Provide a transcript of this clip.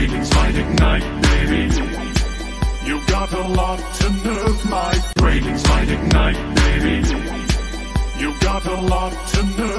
ratings might ignite, baby. You got a lot to nerve, my ratings might ignite, baby. You got a lot to nerve,